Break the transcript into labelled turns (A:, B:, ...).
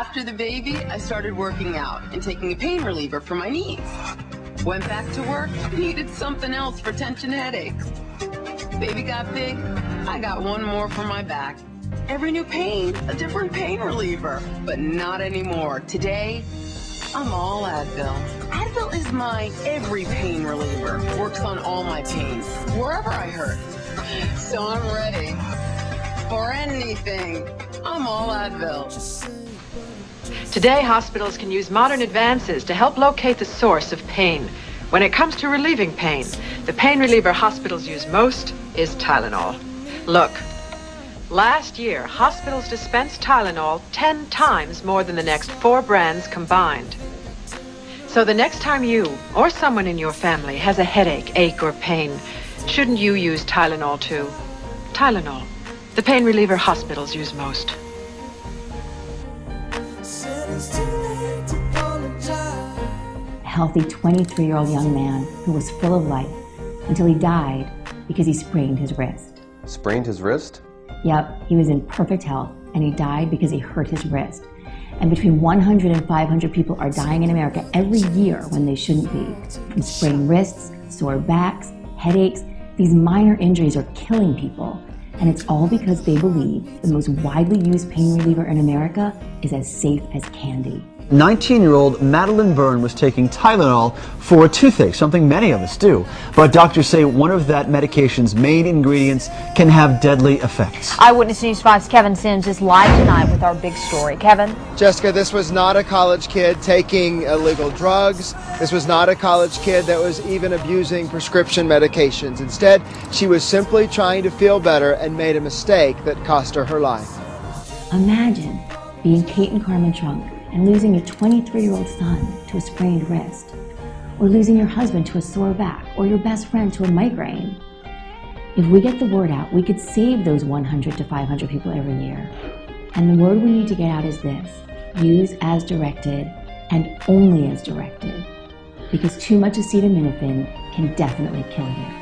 A: After the baby, I started working out and taking a pain reliever for my knees. Went back to work, needed something else for tension headaches. Baby got big, I got one more for my back. Every new pain, a different pain reliever. But not anymore. Today, I'm all Advil. Advil is my every pain reliever. Works on all my pains, wherever I hurt. So I'm ready for anything. I'm all Advil.
B: Today, hospitals can use modern advances to help locate the source of pain. When it comes to relieving pain, the pain reliever hospitals use most is Tylenol. Look, last year, hospitals dispensed Tylenol 10 times more than the next four brands combined. So the next time you or someone in your family has a headache, ache, or pain, shouldn't you use Tylenol too? Tylenol, the pain reliever hospitals use most.
C: A healthy 23 year old young man who was full of life until he died because he sprained his wrist.
D: Sprained his wrist?
C: Yep, he was in perfect health and he died because he hurt his wrist. And between 100 and 500 people are dying in America every year when they shouldn't be. From sprained wrists, sore backs, headaches, these minor injuries are killing people. And it's all because they believe the most widely used pain reliever in America is as safe as candy.
E: 19 year old Madeline Byrne was taking Tylenol for a toothache, something many of us do. But doctors say one of that medication's main ingredients can have deadly effects.
F: Eyewitness News 5's Kevin Sims is live tonight with our big story. Kevin?
G: Jessica, this was not a college kid taking illegal drugs. This was not a college kid that was even abusing prescription medications. Instead, she was simply trying to feel better and made a mistake that cost her her life.
C: Imagine being Kate and Carmen Trunk and losing your 23 year old son to a sprained wrist, or losing your husband to a sore back, or your best friend to a migraine. If we get the word out, we could save those 100 to 500 people every year. And the word we need to get out is this use as directed and only as directed. Because too much acetaminophen can definitely kill you.